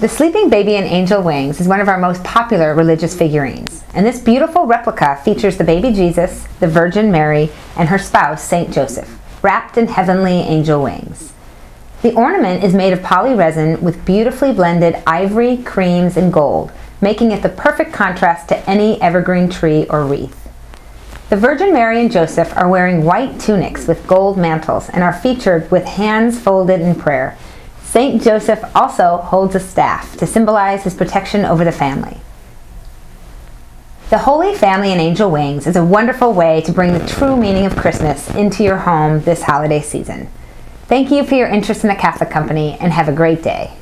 The sleeping baby in angel wings is one of our most popular religious figurines, and this beautiful replica features the baby Jesus, the Virgin Mary, and her spouse, Saint Joseph, wrapped in heavenly angel wings. The ornament is made of poly resin with beautifully blended ivory, creams, and gold, making it the perfect contrast to any evergreen tree or wreath. The Virgin Mary and Joseph are wearing white tunics with gold mantles and are featured with hands folded in prayer, Saint Joseph also holds a staff to symbolize his protection over the family. The Holy Family and Angel Wings is a wonderful way to bring the true meaning of Christmas into your home this holiday season. Thank you for your interest in the Catholic Company and have a great day.